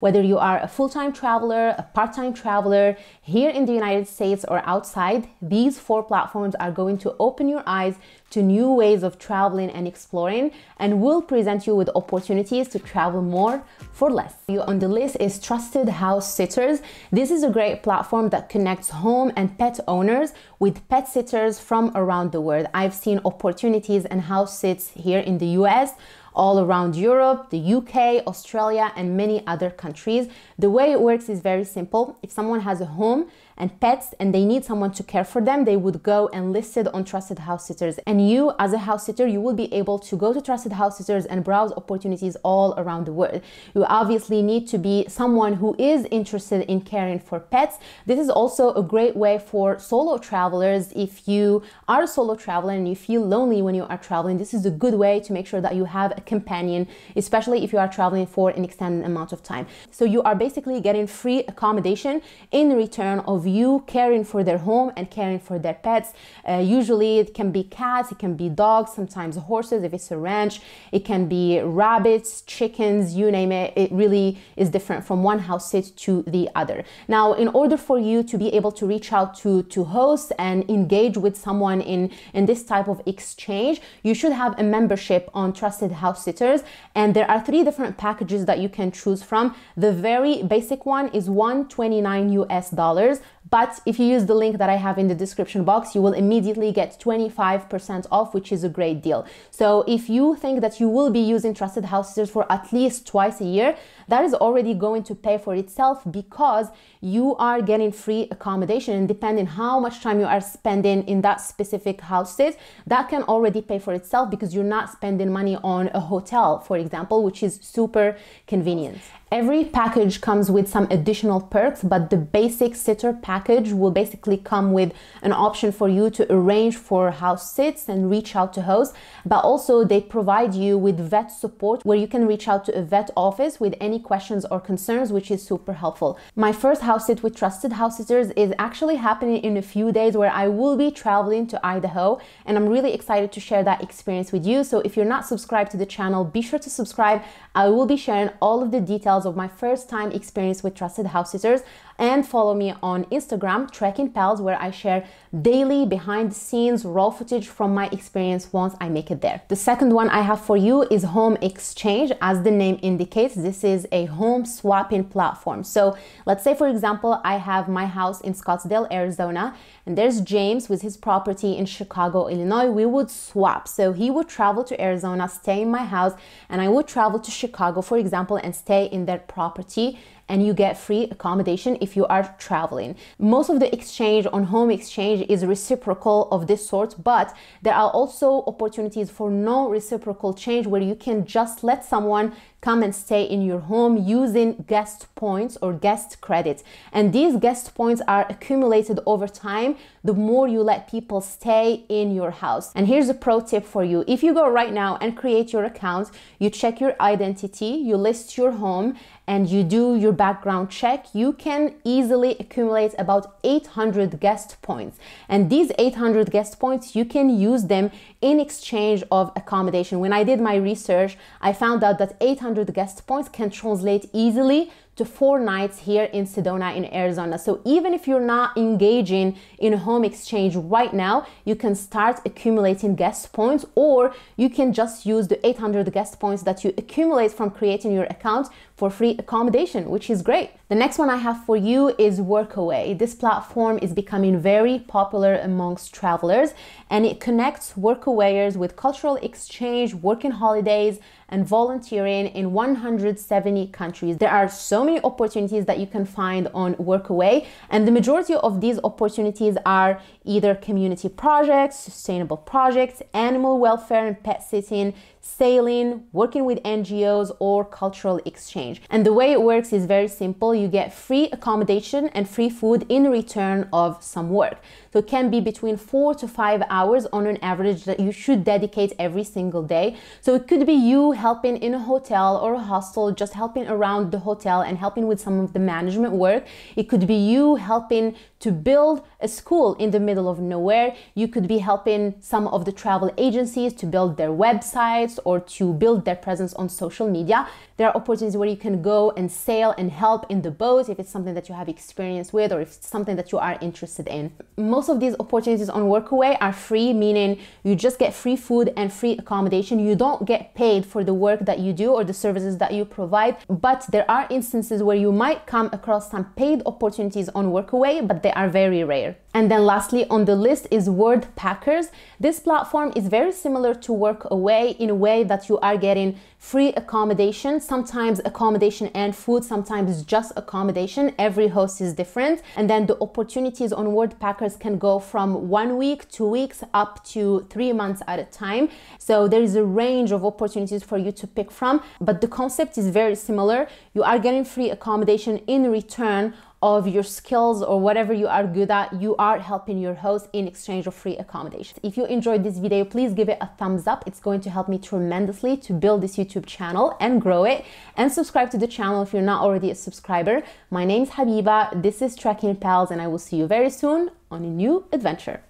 Whether you are a full time traveler, a part time traveler, here in the United States or outside, these four platforms are going to open your eyes to new ways of traveling and exploring and will present you with opportunities to travel more for less. You on the list is Trusted House Sitters. This is a great platform that connects home and pet owners with pet sitters from around the world. I've seen opportunities and house sits here in the US all around Europe, the UK, Australia, and many other countries. The way it works is very simple. If someone has a home and pets and they need someone to care for them, they would go and list it on Trusted House Sitters. And you, as a house sitter, you will be able to go to Trusted House Sitters and browse opportunities all around the world. You obviously need to be someone who is interested in caring for pets. This is also a great way for solo travelers. If you are a solo traveler and you feel lonely when you are traveling, this is a good way to make sure that you have a companion, especially if you are traveling for an extended amount of time. So you are basically getting free accommodation in return of you caring for their home and caring for their pets. Uh, usually it can be cats, it can be dogs, sometimes horses if it's a ranch, it can be rabbits, chickens, you name it. It really is different from one house sit to the other. Now, in order for you to be able to reach out to, to hosts and engage with someone in, in this type of exchange, you should have a membership on Trusted House Sitters. And there are three different packages that you can choose from. The very basic one is 129 US dollars but if you use the link that I have in the description box, you will immediately get 25% off, which is a great deal. So if you think that you will be using Trusted House Sitters for at least twice a year, that is already going to pay for itself because you are getting free accommodation and depending how much time you are spending in that specific house that can already pay for itself because you're not spending money on a hotel, for example, which is super convenient. Every package comes with some additional perks, but the basic sitter package will basically come with an option for you to arrange for house sits and reach out to hosts. But also, they provide you with vet support where you can reach out to a vet office with any questions or concerns, which is super helpful. My first house sit with trusted house sitters is actually happening in a few days where I will be traveling to Idaho, and I'm really excited to share that experience with you. So, if you're not subscribed to the channel, be sure to subscribe. I will be sharing all of the details details of my first time experience with trusted house sitters and follow me on Instagram, Trekking Pals, where I share daily behind the scenes raw footage from my experience once I make it there. The second one I have for you is Home Exchange. As the name indicates, this is a home swapping platform. So let's say, for example, I have my house in Scottsdale, Arizona, and there's James with his property in Chicago, Illinois. We would swap. So he would travel to Arizona, stay in my house, and I would travel to Chicago, for example, and stay in their property and you get free accommodation if you are traveling. Most of the exchange on home exchange is reciprocal of this sort, but there are also opportunities for no reciprocal change where you can just let someone come and stay in your home using guest points or guest credits. And these guest points are accumulated over time the more you let people stay in your house. And here's a pro tip for you. If you go right now and create your account, you check your identity, you list your home, and you do your background check, you can easily accumulate about 800 guest points. And these 800 guest points, you can use them in exchange of accommodation. When I did my research, I found out that 800 guest points can translate easily to four nights here in Sedona in Arizona. So even if you're not engaging in home exchange right now, you can start accumulating guest points or you can just use the 800 guest points that you accumulate from creating your account for free accommodation, which is great. The next one I have for you is Workaway. This platform is becoming very popular amongst travelers and it connects workawayers with cultural exchange, working holidays, and volunteering in 170 countries. There are so many opportunities that you can find on Workaway, and the majority of these opportunities are either community projects, sustainable projects, animal welfare and pet sitting, sailing, working with NGOs, or cultural exchange. And the way it works is very simple. You get free accommodation and free food in return of some work. So it can be between four to five hours on an average that you should dedicate every single day. So it could be you helping in a hotel or a hostel, just helping around the hotel and helping with some of the management work. It could be you helping to build a school in the middle of nowhere. You could be helping some of the travel agencies to build their websites or to build their presence on social media. There are opportunities where you can go and sail and help in the boat if it's something that you have experience with or if it's something that you are interested in. Most of these opportunities on Workaway are free, meaning you just get free food and free accommodation. You don't get paid for the work that you do or the services that you provide, but there are instances where you might come across some paid opportunities on Workaway, but they are very rare. And then lastly on the list is Worldpackers. This platform is very similar to Workaway in a way that you are getting free accommodation, sometimes accommodation and food, sometimes just accommodation. Every host is different. And then the opportunities on Worldpackers can go from one week, two weeks, up to three months at a time. So there is a range of opportunities for you to pick from, but the concept is very similar. You are getting free accommodation in return of your skills or whatever you are good at, you are helping your host in exchange of free accommodation. If you enjoyed this video, please give it a thumbs up. It's going to help me tremendously to build this YouTube channel and grow it. And subscribe to the channel if you're not already a subscriber. My name is Habiba, this is Trekking Pals, and I will see you very soon on a new adventure.